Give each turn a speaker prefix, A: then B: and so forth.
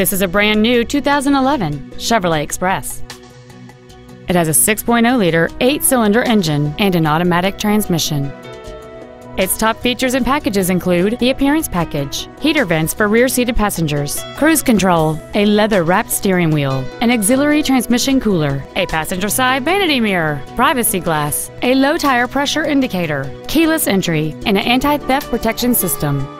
A: This is a brand new 2011 Chevrolet Express. It has a 6.0-liter, eight-cylinder engine and an automatic transmission. Its top features and packages include the appearance package, heater vents for rear-seated passengers, cruise control, a leather-wrapped steering wheel, an auxiliary transmission cooler, a passenger side vanity mirror, privacy glass, a low tire pressure indicator, keyless entry, and an anti-theft protection system.